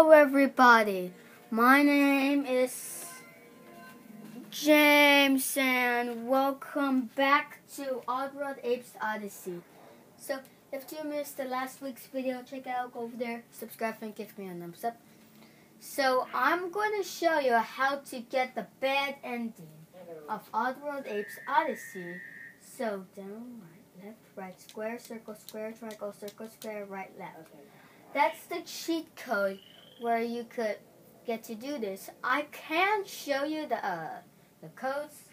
Hello, everybody. My name is James, and welcome back to Oddworld Abe's Oddysee. So, if you missed the last week's video, check it out. Go over there, subscribe, and give me a thumbs up. So, I'm going to show you how to get the bad ending of Oddworld Abe's Oddysee. So, down, right, left, right, square, circle, square, triangle, circle, square, right, left. That's the cheat code where you could get to do this. I can show you the uh, the codes.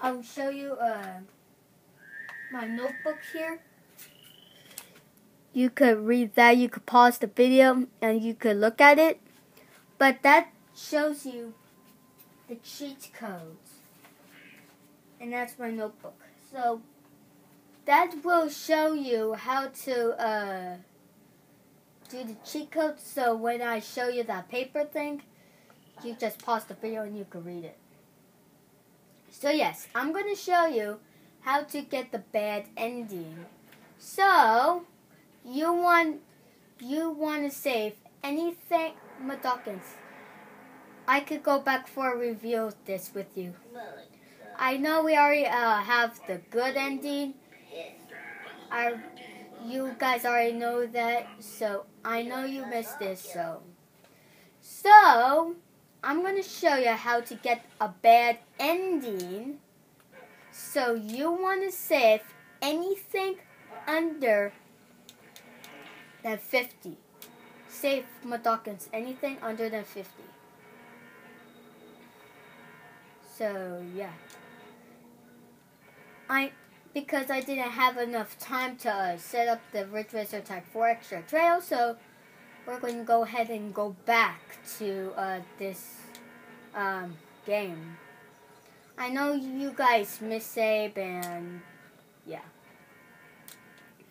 I'll show you uh, my notebook here. You could read that. You could pause the video and you could look at it. But that shows you the cheat codes. And that's my notebook. So that will show you how to uh, do the cheat code. So when I show you that paper thing, you just pause the video and you can read it. So yes, I'm going to show you how to get the bad ending. So you want you want to save anything, Mudokons. I could go back for a review of this with you. I know we already uh, have the good ending. I you guys already know that, so I know you missed this, so. So, I'm going to show you how to get a bad ending. So, you want to save anything under than 50. Save Mudokons, anything under than 50. So, yeah. I because I didn't have enough time to uh, set up the Ridge Racer Type 4 extra trial, so we're going to go ahead and go back to uh, this um, game. I know you guys miss Save and yeah.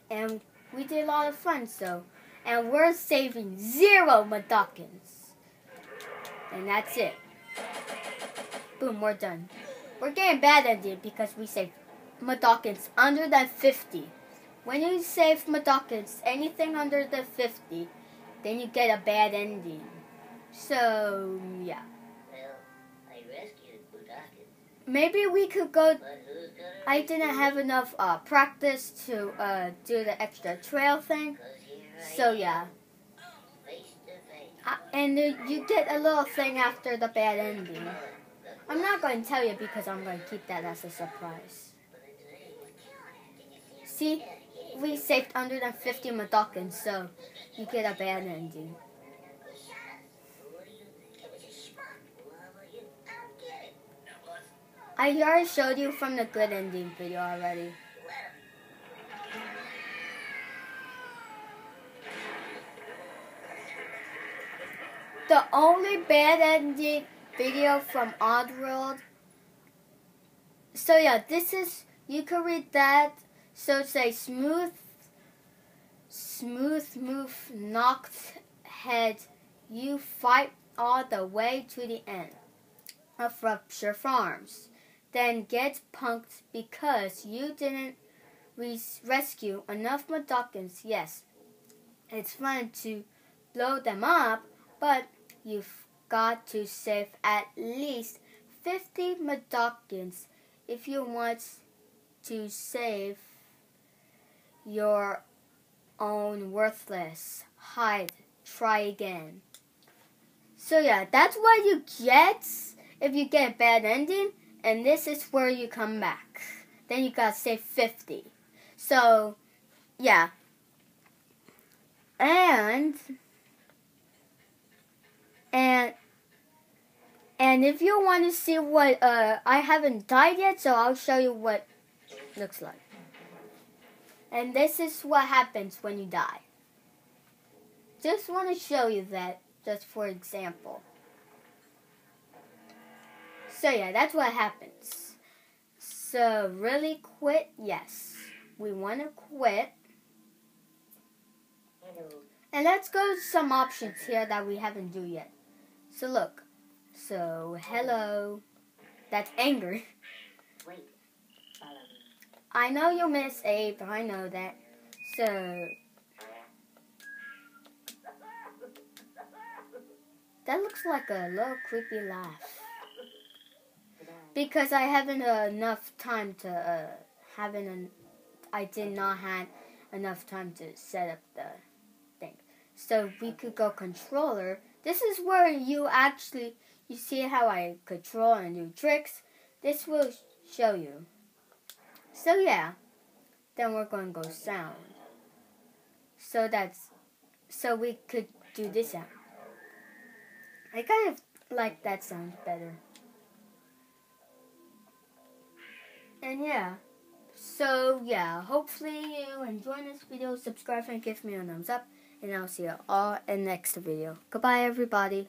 And we did a lot of fun, so. And we're saving zero Mudokons. And that's it. Boom, we're done. We're getting bad at it because we saved Mudokons under than 50. When you save Mudokons anything under the 50, then you get a bad ending. So, yeah. Well, I rescued Mudokons. Maybe we could go. But who's gonna I didn't have enough uh, practice to uh, do the extra trial thing. So, yeah. face to face. Uh, and you get a little thing after the bad ending. I'm not going to tell you because I'm going to keep that as a surprise. See, we saved under than 50 Mudokons, so you get a bad ending. I already showed you from the good ending video already. The only bad ending video from Oddworld. So yeah, this is you can read that. So say smooth, smooth move knocked head. You fight all the way to the end of Rupture Farms. Then get punked because you didn't res- rescue enough Mudokons. Yes, it's fun to blow them up, but you've got to save at least 50 Mudokons if you want to save your own worthless hide. Try again. So yeah, that's what you get if you get a bad ending, and this is where you come back. Then you gotta save 50. So, yeah. And and and if you want to see what uh I haven't died yet, so I'll show you what looks like. And this is what happens when you die. Just want to show you that just for example. So yeah, that's what happens. So really quit? Yes. We want to quit. And let's go to some options here that we haven't do yet. So look. So hello. That's anger. Wait. I know you'll miss Abe. I know that. So that looks like a little creepy laugh. Because I haven't uh, enough time to uh, haven't an, I did not have enough time to set up the thing. So we could go controller. This is where you actually you see how I control and do tricks. This will show you. So yeah, then we're going to go sound. So that's so we could do this sound. I kind of like that sound better. And yeah. So yeah, hopefully you enjoyed this video. Subscribe and give me a thumbs up. And I'll see you all in the next video. Goodbye everybody.